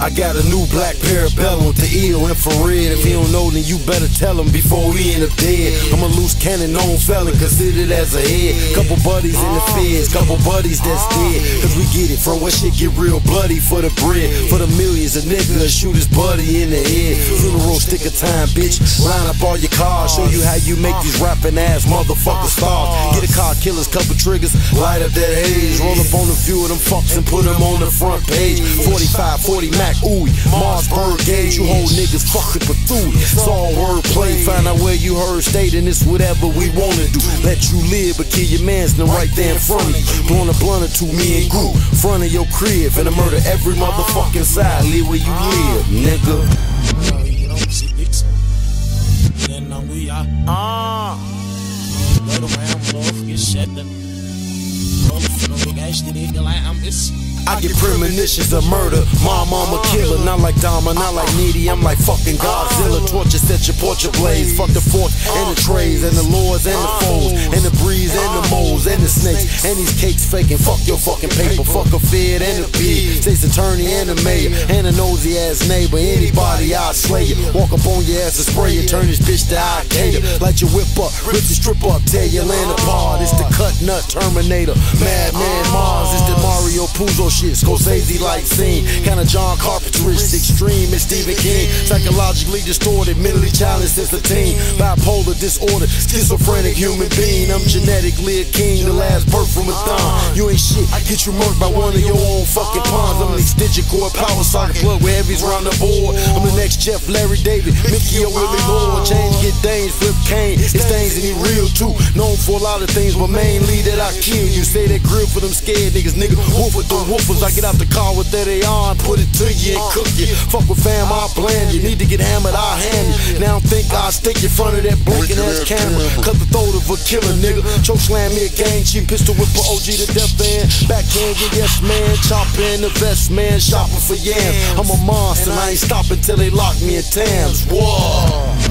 I got a new black parabellum with the EO infrared. If you don't know, then you better tell him before we end up dead. I'm a loose cannon, known felon, considered as a head. Couple buddies in the feds, couple buddies that's dead. Cause we get it from where shit get real bloody for the bread. For the millions of niggas, shoot his buddy in the head. Funeral stick of time, bitch. Line up all your cars, show you how you make these rapping ass motherfuckers stars. Get a car, killers, couple triggers, light up that haze. Roll up on a few of them fucks and put them on the front page. 45, 40 Mac, ooey, Mossberg gauge. You hold niggas fucking Bethune. It's all wordplay. Find out where you heard stating it's whatever we wanna do. Let you live, but kill your mans, then right there in front of you. Blowing a blunt or two, me and Group. Front of your crib, and I murder every motherfucking side. Live where you live, nigga. Ah. I get premonitions of murder. My mama killer, not like Dahmer, not like Needy. I'm like fucking Godzilla. Torture set your portrait blaze. Fuck the fork and the trays and the lords and the and these cakes faking. Fuck your fucking paper. Fuck a fed and a pig. State's attorney and a mayor and a nosy ass neighbor. Anybody I slay you. Walk up on your ass and spray you. Turn this bitch to Al Qaeda. Light your whip up, rip the strip up, tear your land apart. It's the cut nut Terminator. Madman Mars. It's the Mario Puzo shit. Scorsese like scene. Kinda John Carpenter's extreme. It's Stephen King. Psychologically distorted, mentally challenged since a teen. Bipolar disorder, schizophrenic human being. I'm genetically a king, the last birth from a thumb. You ain't shit, get you murked by one of your own fucking pawns. I'm an extension cord power socket plug with heavies round the board. I'm the next Jeff, Larry David, Mickey or Willie Lord. Change, get cane. Real too. Known for a lot of things, but mainly that I kill you. Say that grill for them scared niggas, nigga. Wolf with the woofers. I get out the car with that AR and put it to you and cook you. Fuck with fam, I plan you. Need to get hammered, I'll hand you. Now think I'll stick in front of that blinking ass camera. Cut the throat of a killer nigga. Choke slam me a gang cheap pistol whip a OG to death man. Backhand get yes man. Chopping the vest man. Shopping for yams. I'm a monster and I ain't stopping till they lock me in Tamms. Whoa.